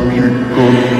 America.